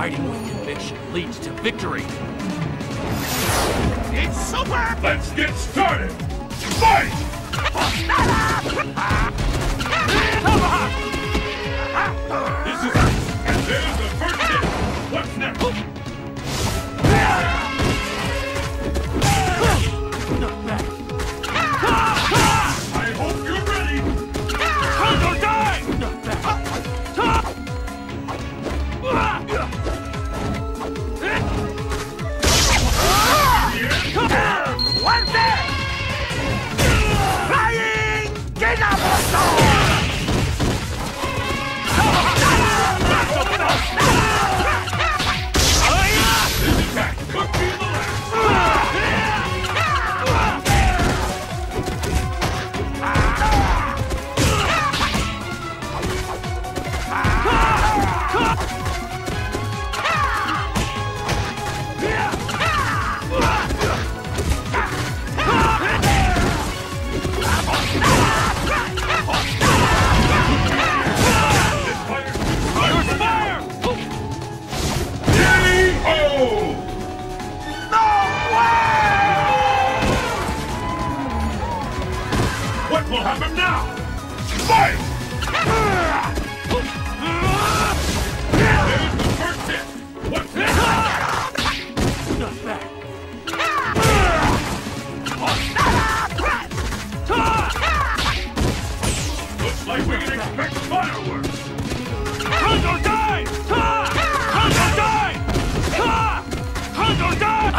Fighting with conviction leads to victory. It's super! Let's get started! Fight! Come on!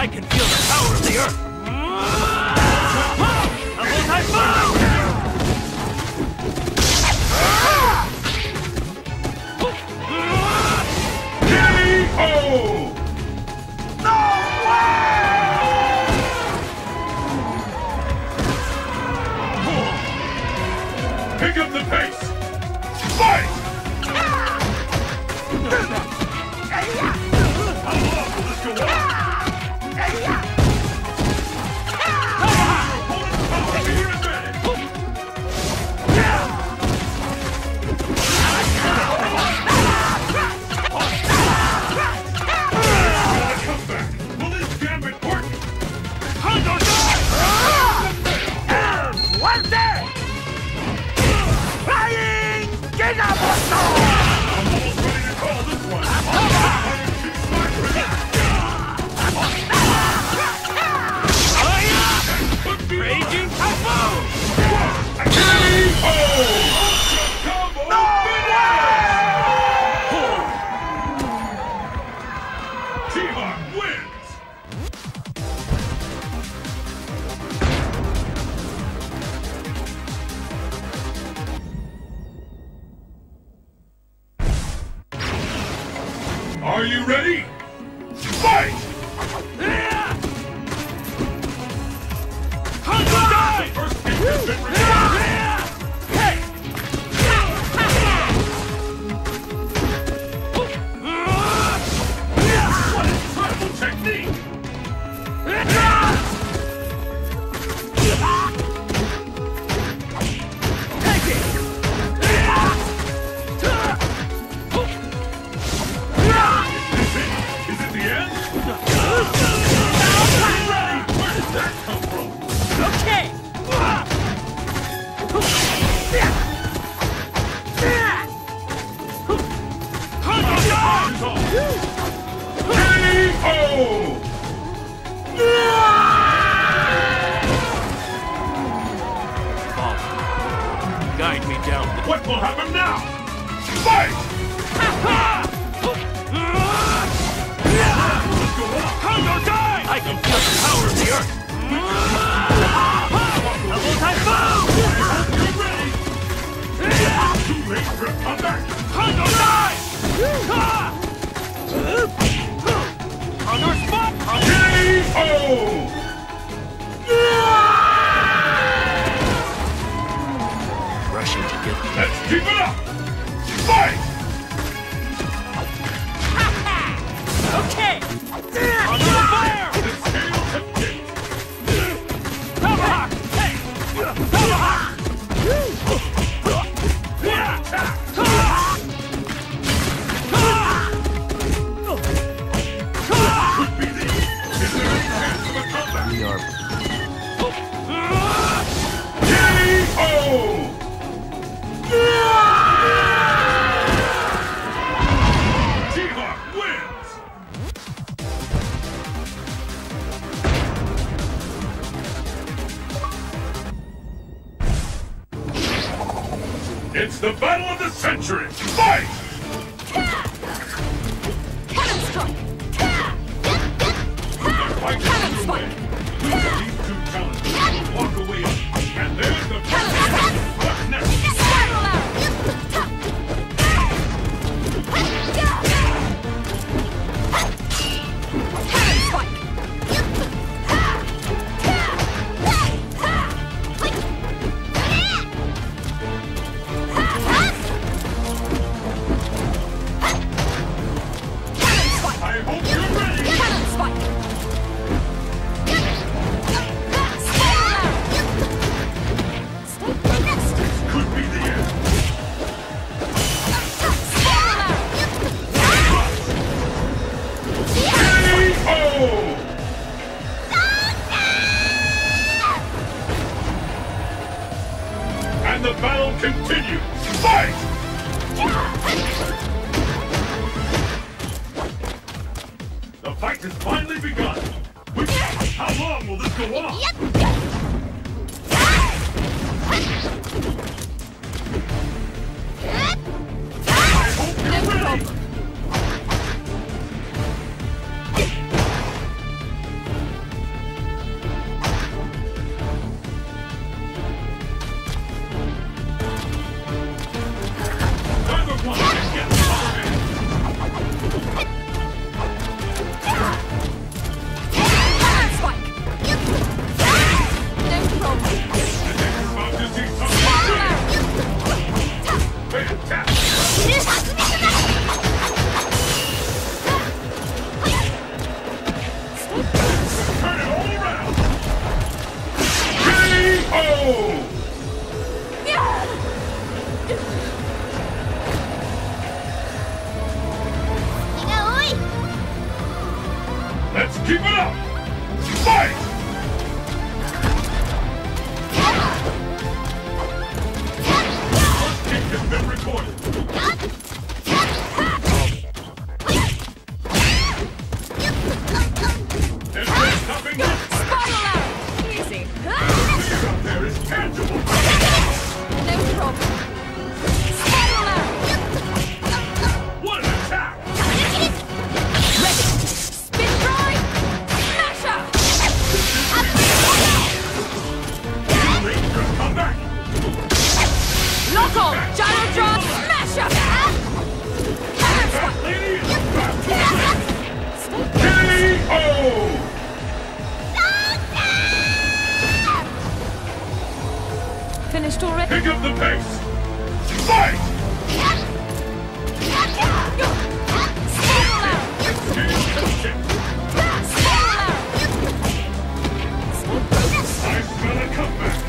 I can feel the power of the earth! A multi-bow! K.O. No way! Pick up the pace! ready? Fight! Guide me down. What will happen now? Fight! I can feel the power of the earth. Double typhoon! Ready? Too late for a die! K.O. Rushing to get them. Let's keep it up! Fight! Okay! It's the battle of the century! Fight! Cannon strike! Cannon spike! Fight has finally begun! Which, how long will this go on? I Let's keep it up! finished already. Pick up the pace! Fight! I smell a comeback!